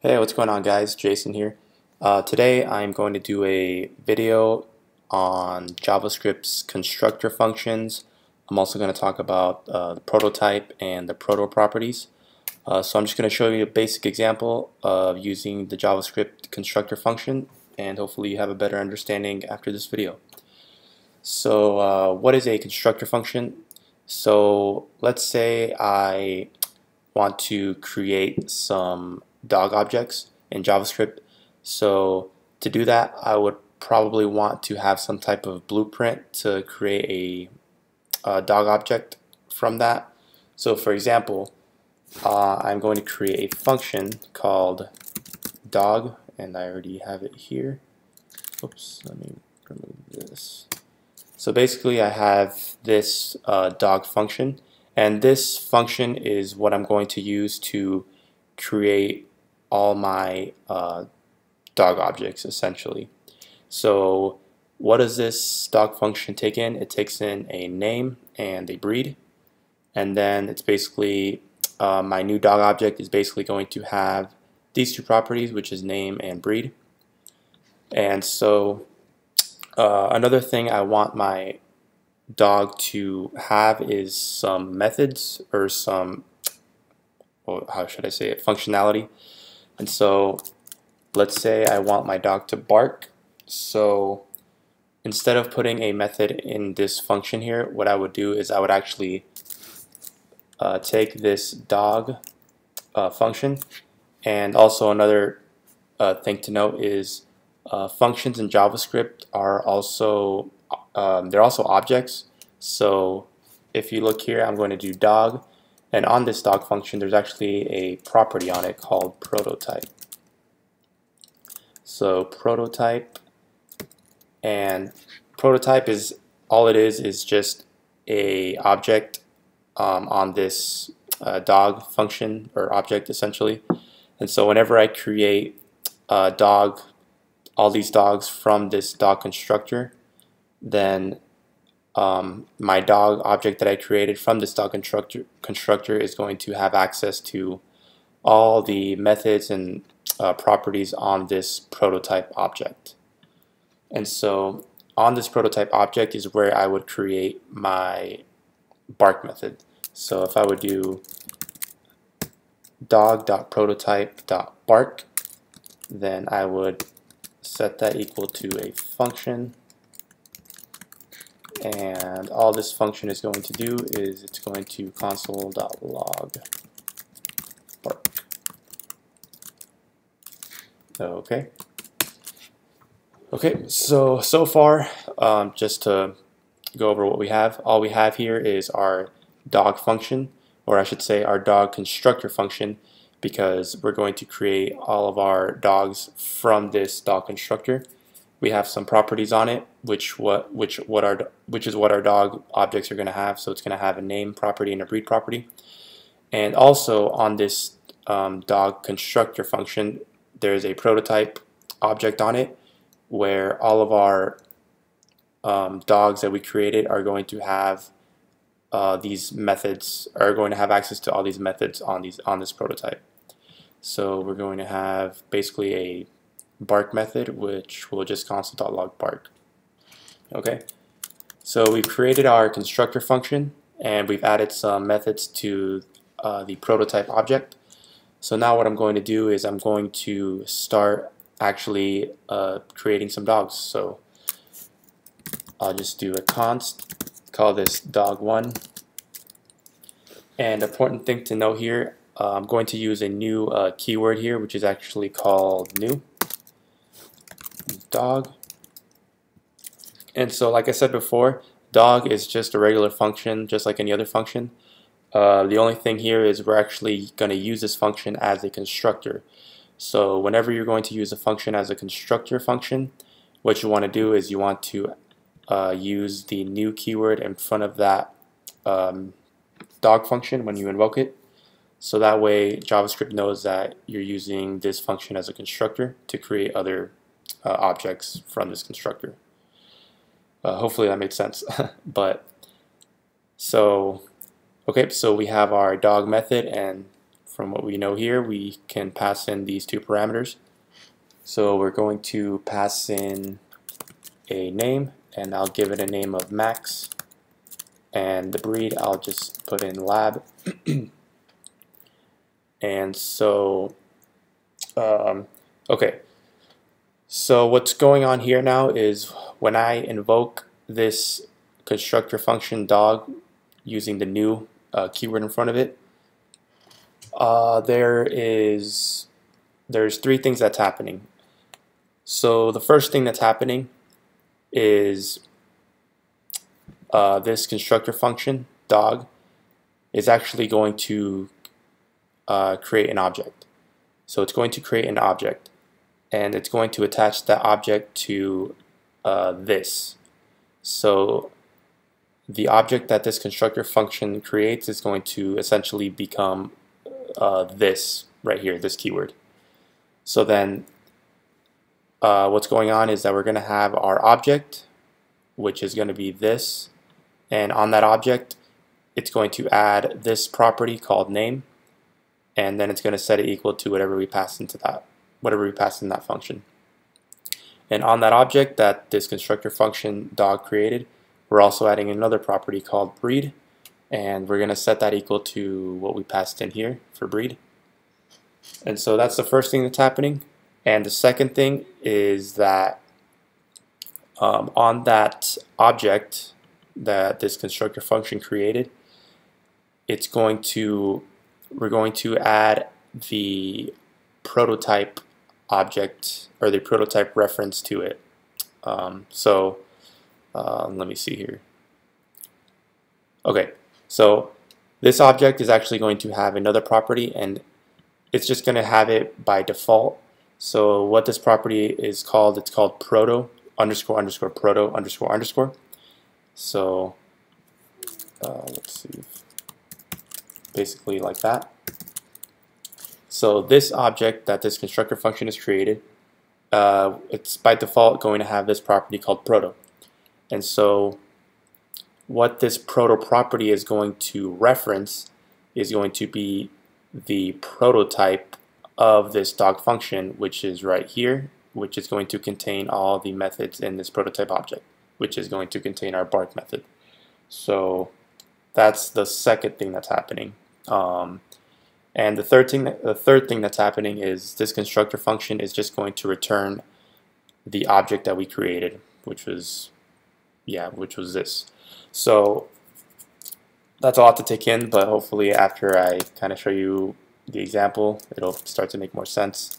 Hey, what's going on guys? Jason here. Uh, today I'm going to do a video on JavaScript's constructor functions. I'm also going to talk about uh, the prototype and the proto properties. Uh, so I'm just going to show you a basic example of using the JavaScript constructor function and hopefully you have a better understanding after this video. So uh, what is a constructor function? So let's say I want to create some dog objects in JavaScript. So to do that, I would probably want to have some type of blueprint to create a, a dog object from that. So for example, uh, I'm going to create a function called dog, and I already have it here. Oops, let me remove this. So basically I have this uh, dog function, and this function is what I'm going to use to create all my uh, dog objects essentially. So what does this dog function take in? It takes in a name and a breed and then it's basically uh, my new dog object is basically going to have these two properties which is name and breed and so uh, another thing I want my dog to have is some methods or some well, how should I say it functionality. And so let's say I want my dog to bark. So instead of putting a method in this function here, what I would do is I would actually uh, take this dog uh, function. And also another uh, thing to note is uh, functions in JavaScript are also um, they're also objects. So if you look here I'm going to do dog and on this dog function, there's actually a property on it called prototype. So prototype and prototype is all it is is just a object um, on this uh, dog function or object essentially. And so whenever I create a dog, all these dogs from this dog constructor, then um, my dog object that I created from this dog constructor, constructor is going to have access to all the methods and uh, properties on this prototype object. And so on this prototype object is where I would create my bark method. So if I would do dog.prototype.bark, then I would set that equal to a function and all this function is going to do is it's going to console.log bark. Okay. Okay, so so far, um, just to go over what we have, all we have here is our dog function, or I should say our dog constructor function, because we're going to create all of our dogs from this dog constructor we have some properties on it which what which what our which is what our dog objects are going to have. So it's going to have a name property and a breed property. And also on this um, dog constructor function there's a prototype object on it where all of our um, dogs that we created are going to have uh, these methods are going to have access to all these methods on these on this prototype. So we're going to have basically a bark method, which will just console.log bark. Okay, so we've created our constructor function and we've added some methods to uh, the prototype object. So now what I'm going to do is I'm going to start actually uh, creating some dogs. So I'll just do a const, call this dog1. And important thing to note here, uh, I'm going to use a new uh, keyword here, which is actually called new dog. And so like I said before, dog is just a regular function just like any other function. Uh, the only thing here is we're actually going to use this function as a constructor. So whenever you're going to use a function as a constructor function, what you want to do is you want to uh, use the new keyword in front of that um, dog function when you invoke it. So that way JavaScript knows that you're using this function as a constructor to create other uh, objects from this constructor. Uh, hopefully that made sense. but so, okay, so we have our dog method, and from what we know here, we can pass in these two parameters. So we're going to pass in a name, and I'll give it a name of Max. And the breed, I'll just put in lab. and so, um, okay. So what's going on here now is when I invoke this constructor function dog using the new uh, keyword in front of it, uh, there is there's three things that's happening. So the first thing that's happening is uh, this constructor function dog is actually going to uh, create an object. So it's going to create an object and it's going to attach that object to uh, this. So the object that this constructor function creates is going to essentially become uh, this right here, this keyword. So then uh, what's going on is that we're going to have our object, which is going to be this, and on that object, it's going to add this property called name, and then it's going to set it equal to whatever we pass into that, whatever we pass in that function. And on that object that this constructor function dog created, we're also adding another property called breed, and we're going to set that equal to what we passed in here for breed. And so that's the first thing that's happening. And the second thing is that um, on that object that this constructor function created, it's going to, we're going to add the prototype object or the prototype reference to it. Um, so uh, let me see here. Okay, so this object is actually going to have another property and it's just going to have it by default. So what this property is called, it's called proto underscore underscore proto underscore underscore. So uh, let's see, basically like that. So this object that this constructor function is created, uh, it's by default going to have this property called proto. And so what this proto property is going to reference is going to be the prototype of this dog function, which is right here, which is going to contain all the methods in this prototype object, which is going to contain our bark method. So that's the second thing that's happening. Um, and the third thing, the third thing that's happening is this constructor function is just going to return the object that we created, which was, yeah, which was this. So that's a lot to take in, but hopefully after I kind of show you the example, it'll start to make more sense.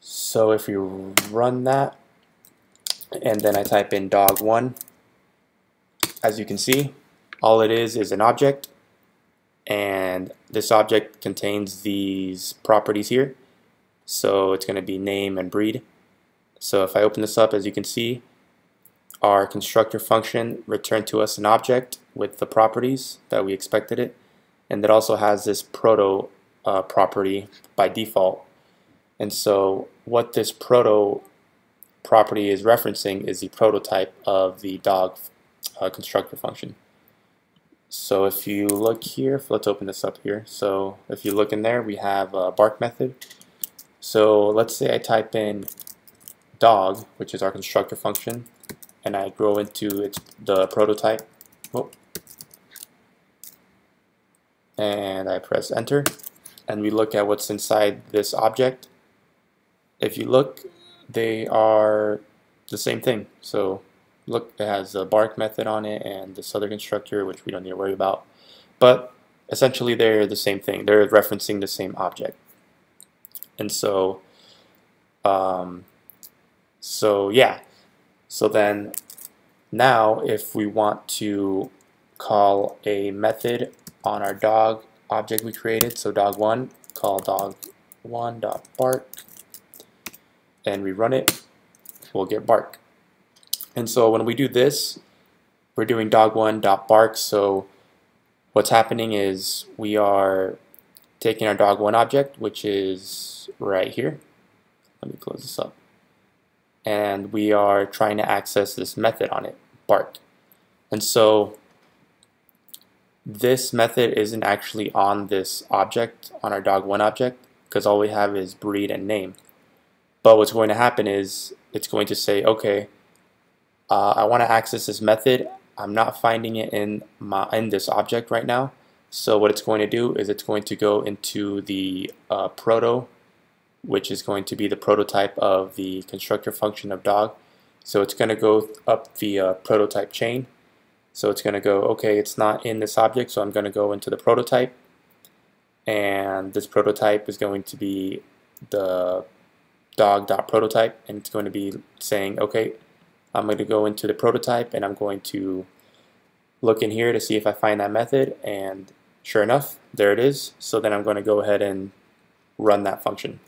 So if you run that, and then I type in dog1, as you can see, all it is is an object, and this object contains these properties here. So it's going to be name and breed. So if I open this up, as you can see, our constructor function returned to us an object with the properties that we expected it and it also has this proto uh, property by default and so what this proto property is referencing is the prototype of the dog uh, constructor function so if you look here let's open this up here so if you look in there we have a bark method so let's say I type in dog which is our constructor function and I grow into its the prototype. Oh. And I press enter and we look at what's inside this object. If you look, they are the same thing. So look, it has a bark method on it and this other constructor, which we don't need to worry about. But essentially they're the same thing. They're referencing the same object. And so, um, so yeah, so then now if we want to call a method on our dog object we created, so dog1, call dog1 dot bark, and we run it, we'll get bark. And so when we do this, we're doing dog1 dot bark, so what's happening is we are taking our dog1 object, which is right here. Let me close this up and we are trying to access this method on it, bark. And so this method isn't actually on this object, on our dog1 object, because all we have is breed and name. But what's going to happen is it's going to say, okay, uh, I want to access this method. I'm not finding it in my in this object right now. So what it's going to do is it's going to go into the uh, proto, which is going to be the prototype of the constructor function of dog. So it's going to go up the uh, prototype chain. So it's going to go, okay, it's not in this object, so I'm going to go into the prototype. And this prototype is going to be the dog.prototype, and it's going to be saying, okay, I'm going to go into the prototype, and I'm going to look in here to see if I find that method, and sure enough, there it is. So then I'm going to go ahead and run that function.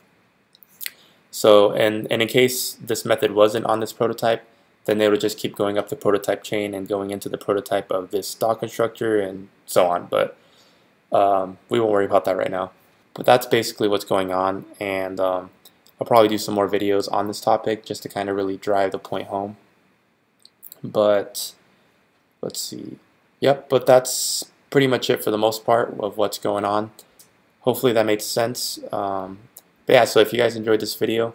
So, and, and in case this method wasn't on this prototype, then they would just keep going up the prototype chain and going into the prototype of this dog constructor and so on. But um, we won't worry about that right now. But that's basically what's going on. And um, I'll probably do some more videos on this topic just to kind of really drive the point home. But let's see. Yep, but that's pretty much it for the most part of what's going on. Hopefully that made sense. Um, but yeah, so if you guys enjoyed this video,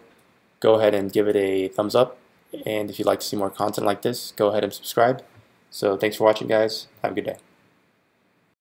go ahead and give it a thumbs up. And if you'd like to see more content like this, go ahead and subscribe. So thanks for watching, guys. Have a good day.